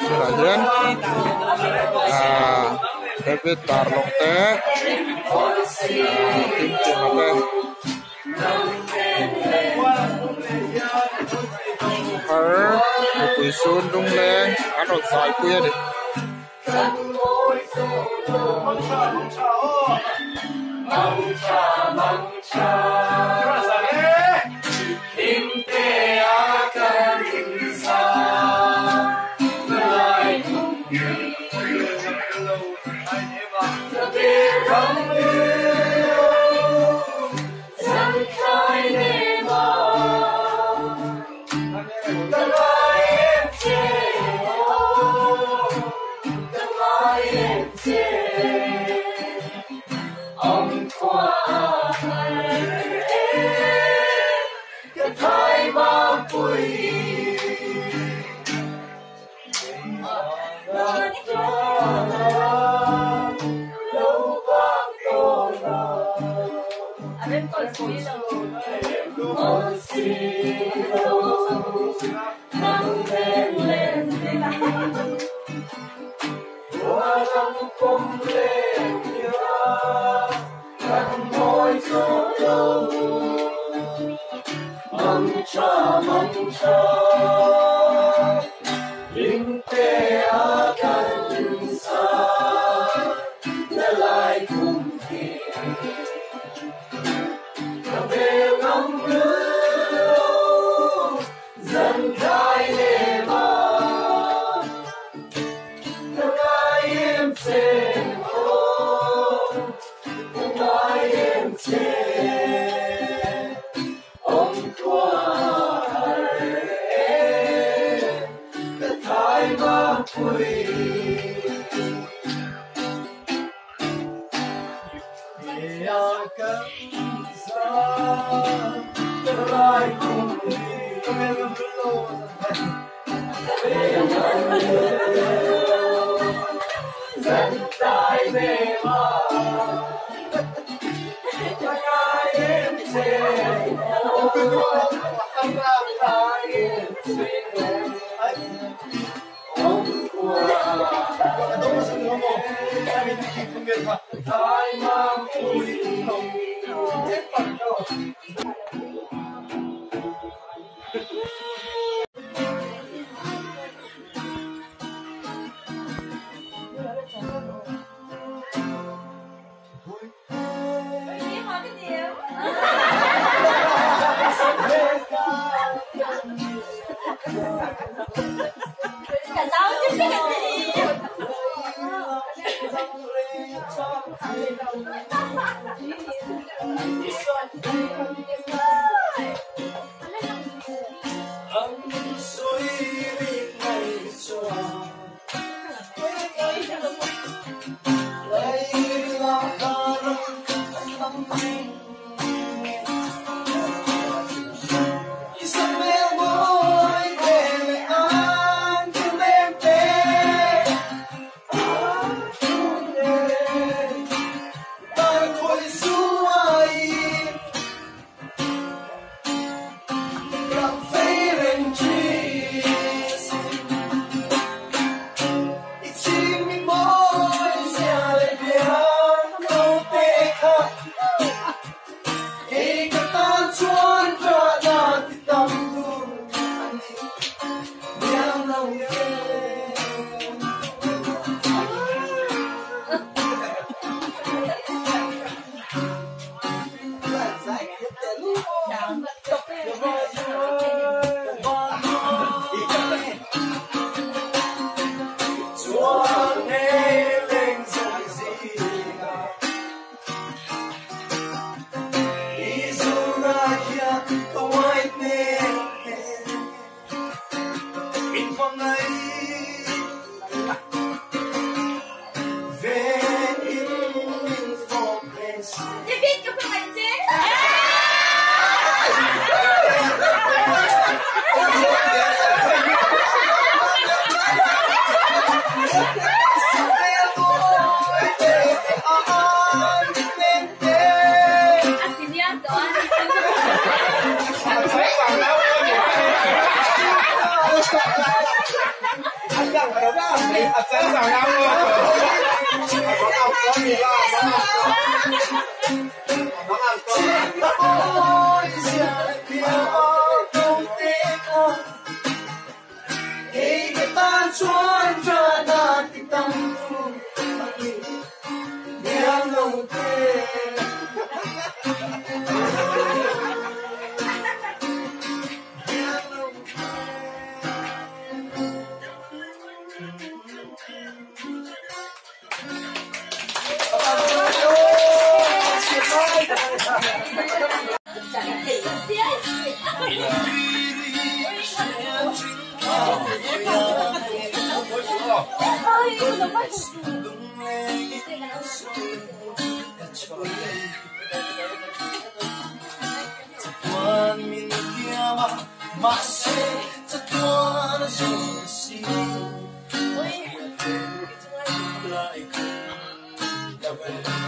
Kirajan ah tapi tarlong teh tim cung teh her kui sun dung le ăn được xoài kia đi. Mong cha, mong cha, mong cha. away. Oh, no. 身上压过的，我告诉你了，我老婆。like loving.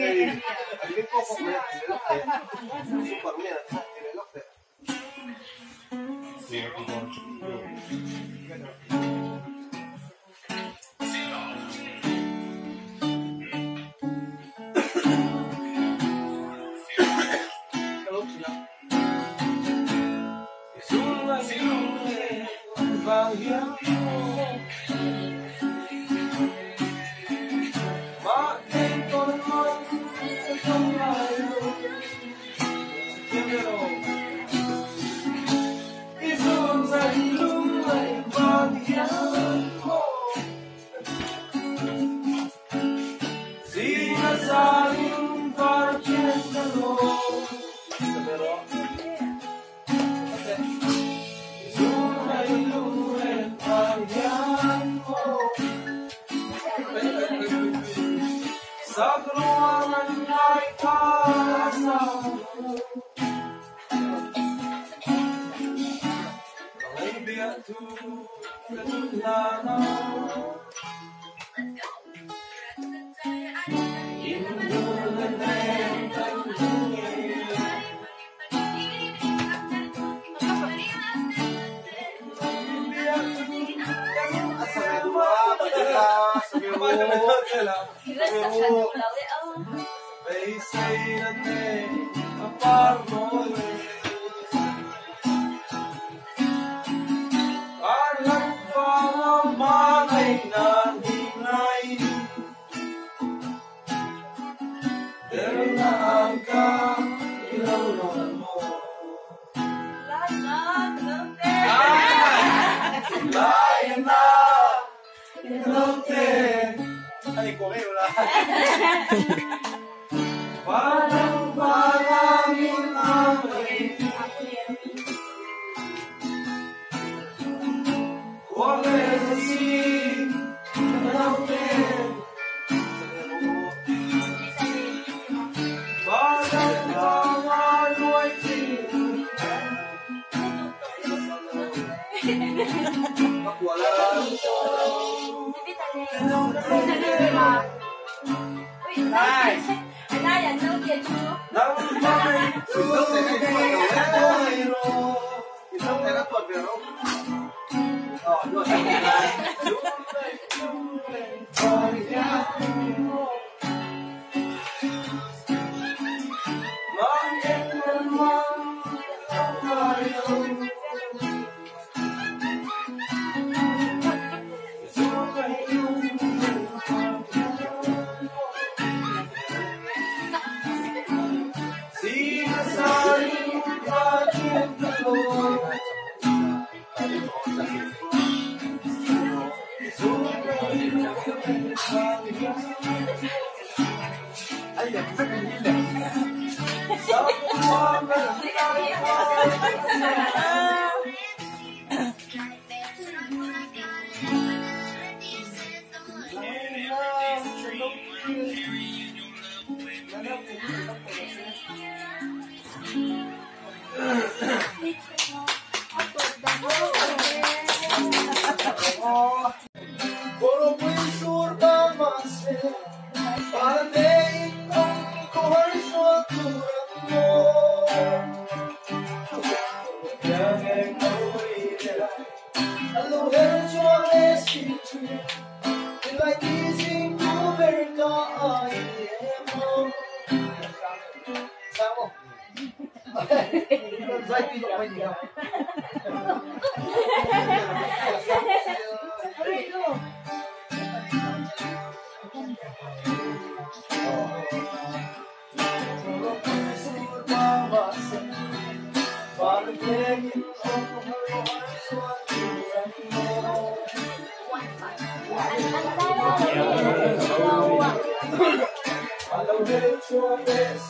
Superman. Colombia, tu, Catalana. Ay, Hello, it's your best.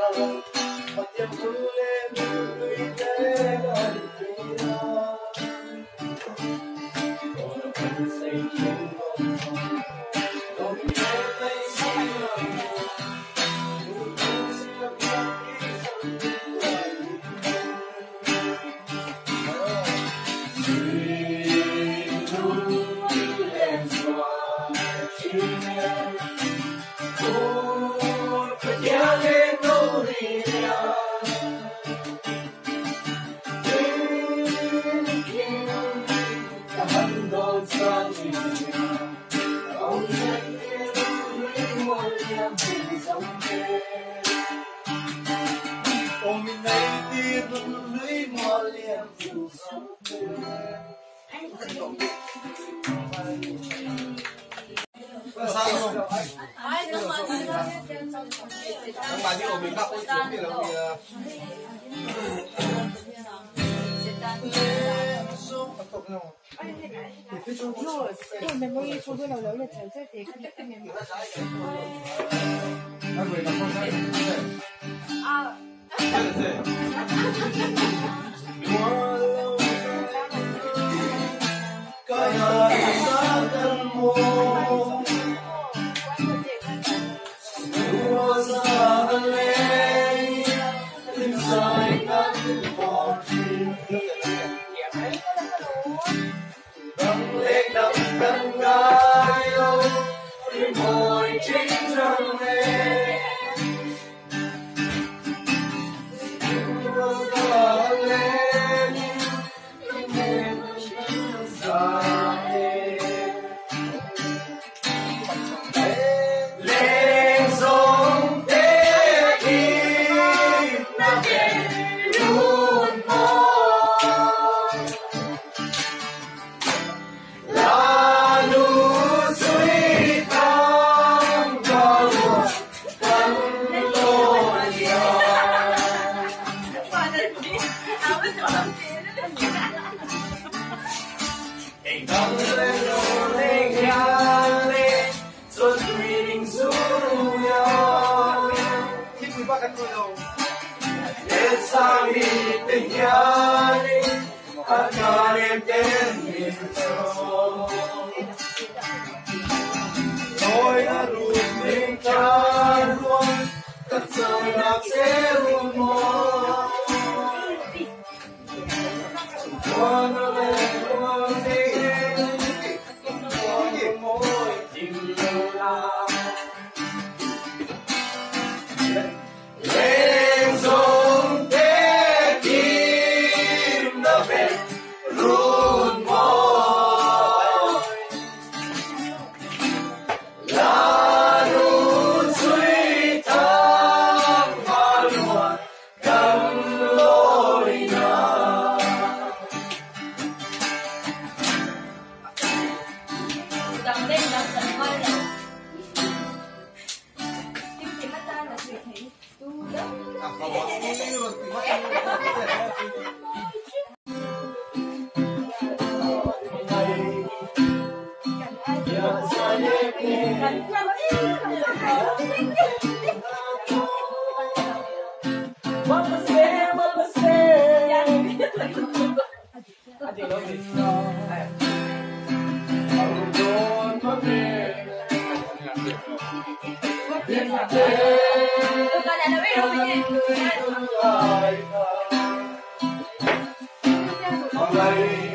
love of. 因为面膜一出不了流了，才在得看看面膜。啊！我。change. place.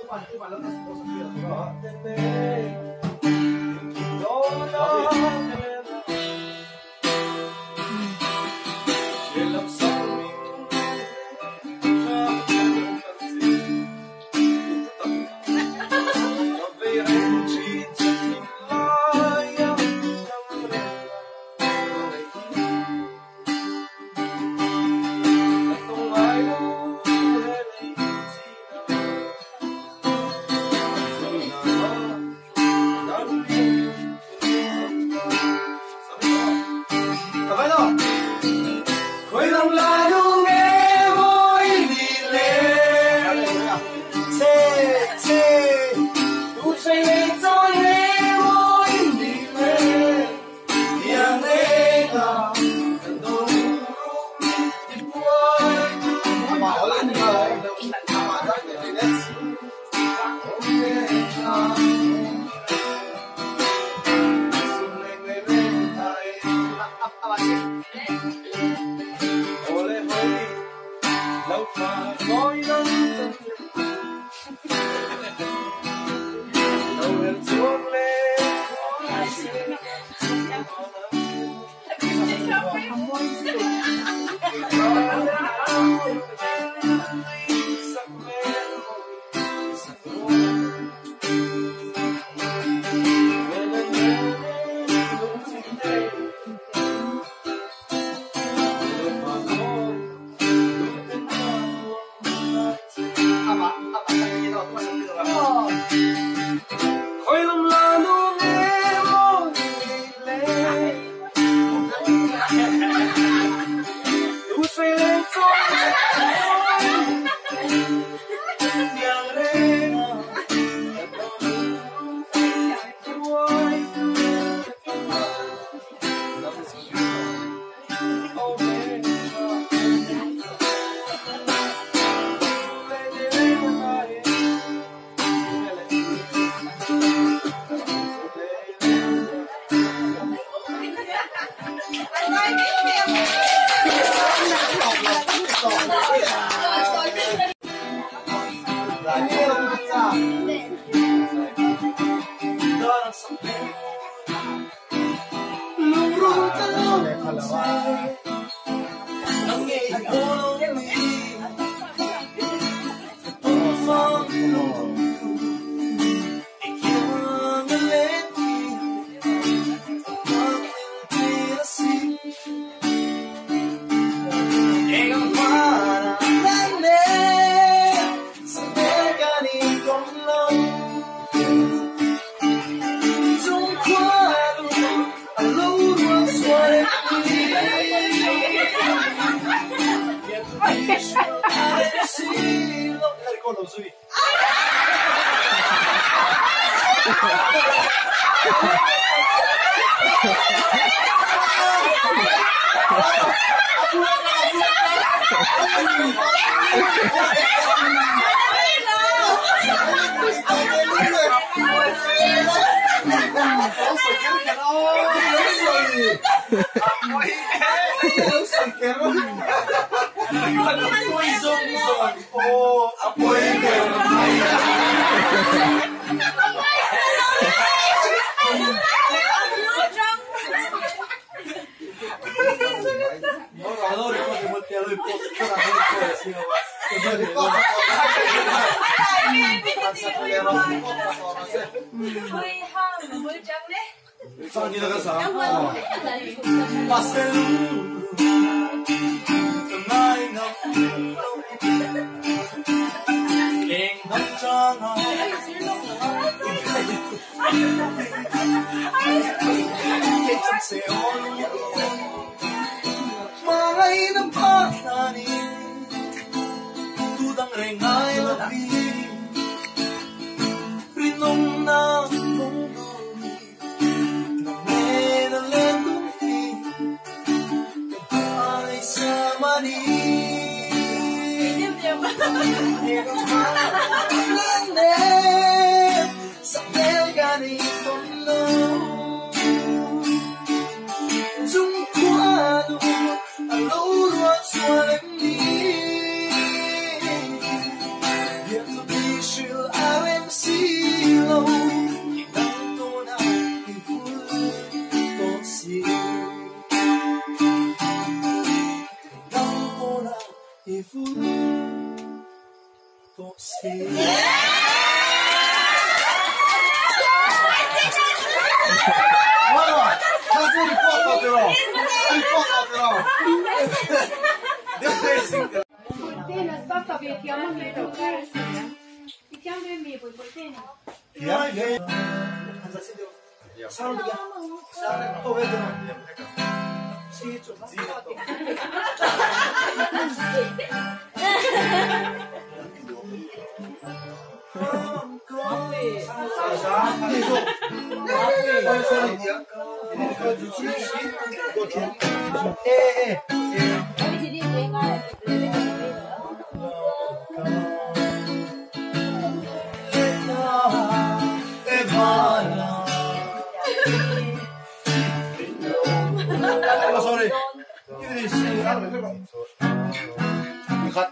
Cuba, Cuba, la otra esposa, cuidado. Boy, don't Wilson, perro. se Malay Tudang rengay Rinong ng mundo Nanginalin tumi Nagpalay sa mali però! Ricordati però! Portena, stacca perché ti amo me lo Ti chiamo per me poi, portena. Ti amo per me? Cosa si deve? Sono lì. Oh, vedo un attimo. Sì, tu. Zitto. Come? Come? Come? Come? Come? Come? Come? Come? Come? Come? Give me this. Cut.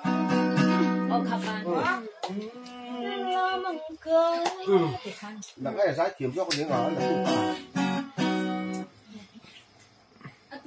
là cái giá kiếm cho con tiếng nói là không phải Atuzo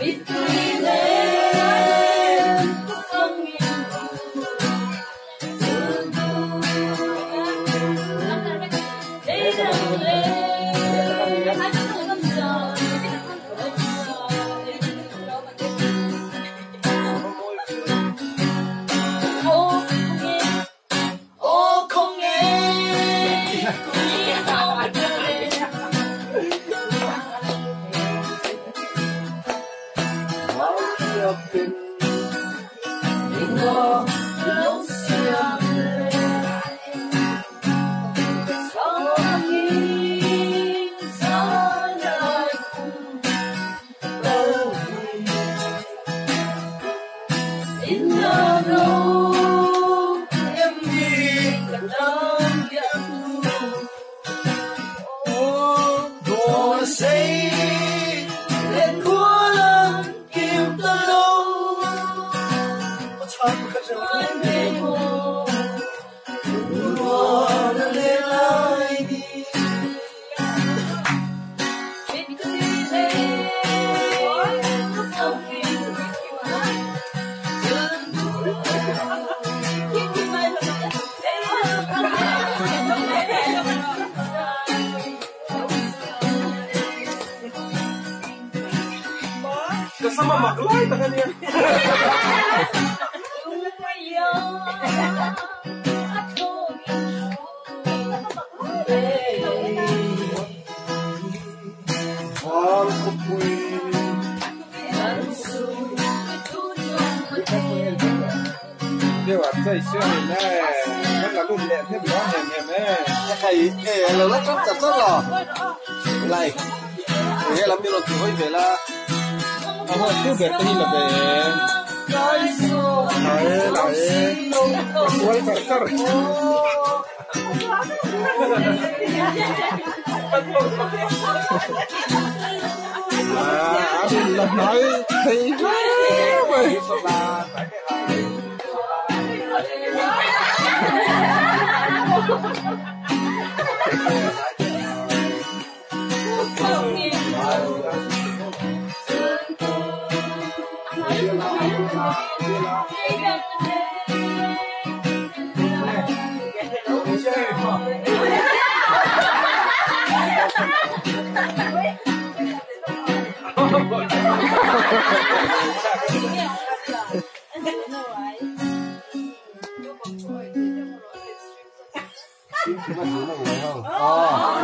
Between cartel y la. A ver, a ver. ¿Cuál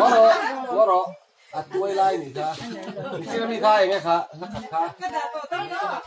วะรอวะรออัดด้วยไล่นิคะมีเสื้อมีค่าอย่คะค่ะ กระาษ